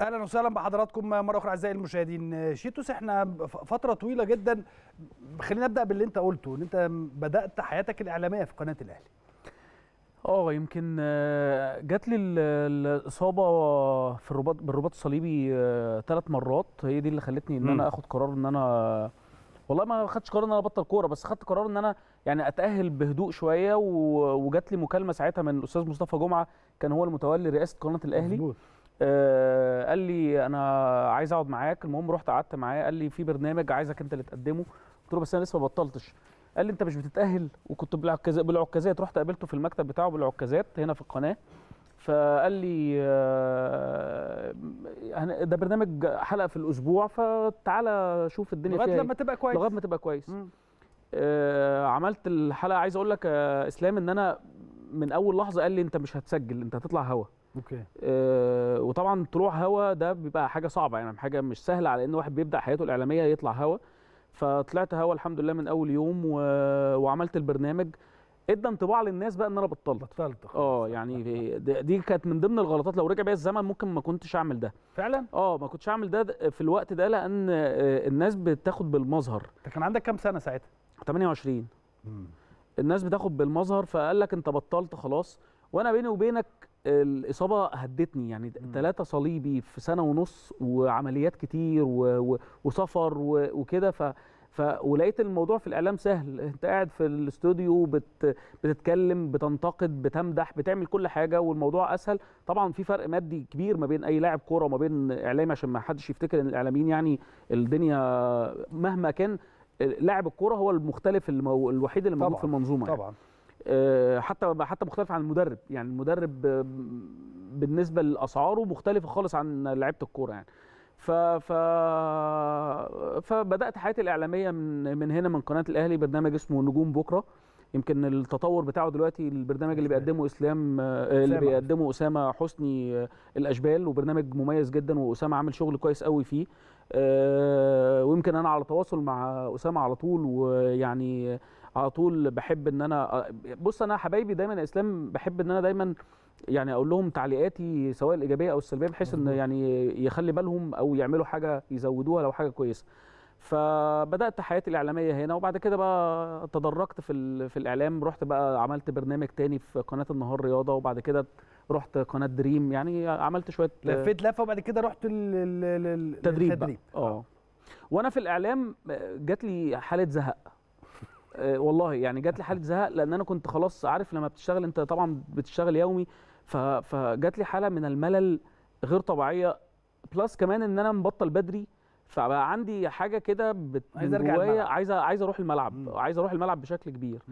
أهلا وسهلا بحضراتكم مرة أخرى أعزائي المشاهدين. شيتوس إحنا فترة طويلة جدا. خلينا نبدا باللي أنت قلته إن أنت بدأت حياتك الإعلامية في قناة الأهلي. آه يمكن آه، جات لي ال- الإصابة في الرباط بالرباط الصليبي ثلاث مرات. هي دي اللي خلتني إن. أنا آخد قرار إن أنا والله ما خدتش قرار إن أنا أبطل كورة بس خدت قرار إن أنا يعني أتأهل بهدوء شوية وجات لي مكالمة ساعتها من الأستاذ مصطفى جمعة كان هو المتولي رئاسة قناة الأهلي. مظبوط. آه، قال لي أنا عايز أقعد معاك. المهم رحت قعدت معاه. قال لي في برنامج عايزك أنت اللي تقدمه. قلت له بس أنا لسه ما بطلتش. قال لي أنت مش بتتأهل؟ وكنت بالعكازات. رحت قابلته في المكتب بتاعه بالعكازات هنا في القناة. فقال لي آه، ده برنامج حلقة في الأسبوع. فتعالى شوف الدنيا فيها لغايه. لما تبقى كويس. لغاية ما تبقى كويس. آه، عملت الحلقة. عايز أقول لك يا إسلام إن أنا من أول لحظة قال لي أنت مش هتسجل أنت هتطلع هوا. أوكي. آه، وطبعا طلوع هوا ده بيبقى حاجة صعبة يعني حاجة مش سهلة على إن واحد بيبدأ حياته الإعلامية يطلع هوا. فطلعت هوا الحمد لله من أول يوم و... وعملت البرنامج. إدى انطباع للناس بقى إن أنا بطلت. بطلت. آه يعني دي كانت من ضمن الغلطات. لو رجع بيا الزمن ممكن ما كنتش أعمل ده. فعلا؟ آه ما كنتش أعمل ده في الوقت ده لأن آه، الناس بتاخد بالمظهر. أنت كان عندك كام سنة ساعتها؟ 28 مم. الناس بتاخد بالمظهر فقال لك أنت بطلت خلاص. وأنا بيني وبينك الإصابة هدتني يعني. ثلاثة صليبي في سنة ونص وعمليات كتير و... و... وسفر و... وكده ف... ف ولقيت الموضوع في الإعلام سهل أنت قاعد في الاستوديو بت... بتتكلم بتنتقد بتمدح بتعمل كل حاجة والموضوع أسهل طبعا في فرق مادي كبير ما بين أي لاعب كورة وما بين إعلامي عشان ما حدش يفتكر إن الإعلاميين يعني الدنيا مهما كان لاعب الكورة هو المختلف المو... الوحيد اللي موجود في المنظومة يعني. طبعا آه، حتى حتى مختلف عن المدرب. يعني المدرب آه، بالنسبة لأسعاره مختلفة خالص عن لعيبة الكورة يعني. ف ف فبدأت حياتي الإعلامية من من هنا من قناة الأهلي برنامج اسمه نجوم بكرة. يمكن التطور بتاعه دلوقتي البرنامج اللي. بيقدمه إسلام آه، اللي. بيقدمه أسامة حسني آه، الأشبال وبرنامج مميز جدا وأسامة عامل شغل كويس قوي فيه آه، ويمكن أنا على تواصل مع أسامة على طول ويعني على طول بحب إن أنا بص أنا حبايبي دايما يا إسلام بحب إن أنا دايما يعني أقول لهم تعليقاتي سواء الإيجابية أو السلبية بحيث إن. يعني يخلي بالهم أو يعملوا حاجة يزودوها لو حاجة كويسة فبدأت حياتي الإعلامية هنا وبعد كده بقى تدرجت في في الإعلام رحت بقى عملت برنامج تاني في قناة النهار رياضة وبعد كده رحت قناة دريم يعني عملت شوية لفيت لفة وبعد كده رحت لل- لل- لل- تدريب للتدريب بقى. آه. وأنا في الإعلام جات لي حالة زهق. آه، والله يعني جات لي حالة زهق لأن أنا كنت خلاص عارف لما بتشتغل أنت طبعا بتشتغل يومي فجات لي حالة من الملل غير طبيعية. plus كمان إن أنا مبطل بدري فبقى عندي حاجة كده عايز جوايا الملعب. عايز عايز أروح الملعب. عايز أروح الملعب بشكل كبير